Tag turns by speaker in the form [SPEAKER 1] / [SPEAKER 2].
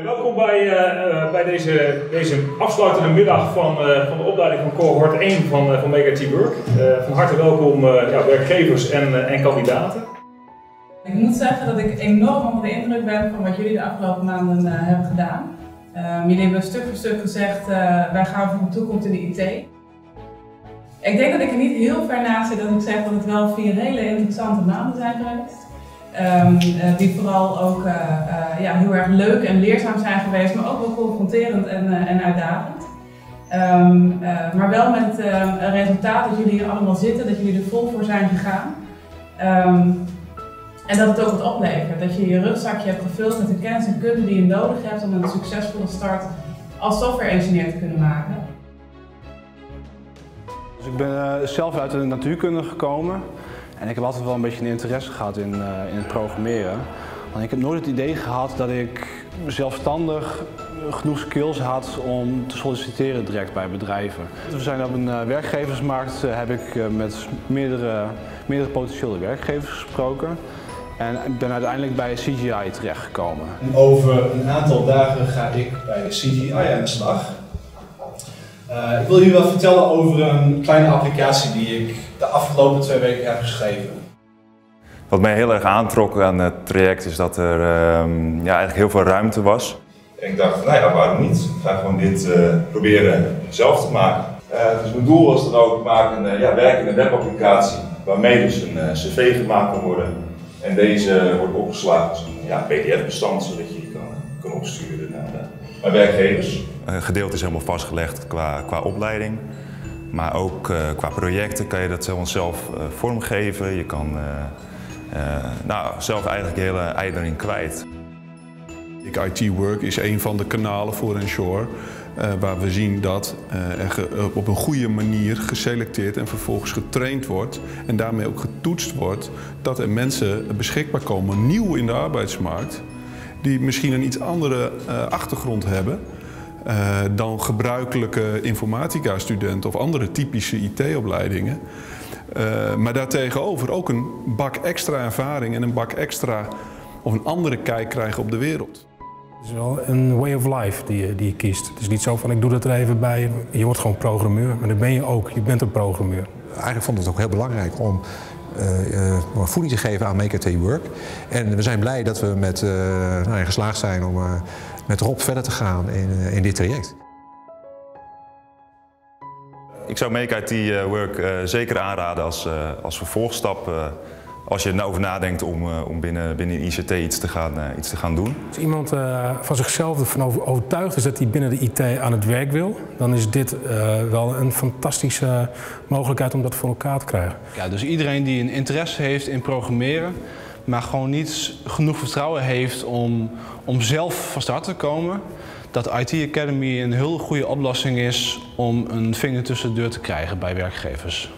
[SPEAKER 1] welkom bij, uh, bij deze, deze afsluitende middag van, uh, van de opleiding van cohort 1 van, uh, van Mega Team Work. van harte welkom ja, werkgevers en, en kandidaten.
[SPEAKER 2] Ik moet zeggen dat ik enorm onder de indruk ben van wat jullie de afgelopen maanden hebben gedaan. Um, jullie hebben stuk voor stuk gezegd, wij gaan voor de toekomst in de IT. Ik denk dat ik er niet heel ver naast zit dat ik zeg dat het wel vier hele interessante maanden zijn geweest. Um, uh, die vooral ook uh, uh, ja, heel erg leuk en leerzaam zijn geweest, maar ook wel confronterend en, en uitdagend. Um, maar wel met een resultaat dat jullie hier allemaal zitten, dat jullie er vol voor zijn gegaan. Um, en dat het ook wat oplevert. Dat je je rugzakje hebt gevuld met de kennis en kunde die je nodig hebt om een succesvolle start als software engineer te kunnen maken.
[SPEAKER 3] Dus ik ben zelf uit de natuurkunde gekomen. En ik heb altijd wel een beetje een interesse gehad in, uh, in het programmeren. Want ik heb nooit het idee gehad dat ik zelfstandig genoeg skills had om te solliciteren direct bij bedrijven. We zijn op een uh, werkgeversmarkt, uh, heb ik met meerdere, meerdere potentiële werkgevers gesproken. En ik ben uiteindelijk bij CGI terechtgekomen.
[SPEAKER 4] Over een aantal dagen ga ik bij CGI aan de slag. Uh, ik wil jullie wel vertellen over een kleine applicatie die ik de afgelopen twee weken heb geschreven.
[SPEAKER 5] Wat mij heel erg aantrok aan het traject is dat er um, ja, eigenlijk heel veel ruimte was. En ik dacht, nou ja, waarom niet? Ik ga gewoon dit uh, proberen zelf te maken. Uh, dus mijn doel was dan ook, maak een ja, werkende webapplicatie waarmee dus een cv gemaakt kan worden. En deze wordt opgeslagen als een ja, pdf-bestand, zodat je die kan, kan opsturen naar, naar werkgevers.
[SPEAKER 6] Een gedeelte is helemaal vastgelegd qua, qua opleiding. Maar ook uh, qua projecten kan je dat zelf uh, vormgeven. Je kan uh, nou, zelf eigenlijk de hele ei erin kwijt.
[SPEAKER 7] IT Work is een van de kanalen voor Ensure waar we zien dat er op een goede manier geselecteerd en vervolgens getraind wordt en daarmee ook getoetst wordt dat er mensen beschikbaar komen, nieuw in de arbeidsmarkt, die misschien een iets andere achtergrond hebben, uh, dan gebruikelijke informatica-studenten of andere typische IT-opleidingen. Uh, maar daartegenover ook een bak extra ervaring en een bak extra of een andere kijk krijgen op de wereld.
[SPEAKER 8] Het is wel een way of life die je, die je kiest. Het is niet zo van ik doe dat er even bij, je wordt gewoon programmeur. Maar dat ben je ook, je bent een programmeur.
[SPEAKER 9] Eigenlijk vond ik het ook heel belangrijk om voeding te geven aan Make IT Work. En we zijn blij dat we met, uh, nou, geslaagd zijn om met Rob verder te gaan in, in dit traject.
[SPEAKER 6] Ik zou Make IT Work zeker aanraden als, als vervolgstap als je er nou over nadenkt om, om binnen, binnen ICT iets te gaan, iets te gaan doen.
[SPEAKER 8] Als iemand van zichzelf ervan overtuigd is dat hij binnen de IT aan het werk wil, dan is dit wel een fantastische mogelijkheid om dat voor elkaar te krijgen.
[SPEAKER 3] Ja, dus iedereen die een interesse heeft in programmeren, maar gewoon niet genoeg vertrouwen heeft om, om zelf van start te komen, dat IT Academy een heel goede oplossing is om een vinger tussen de deur te krijgen bij werkgevers.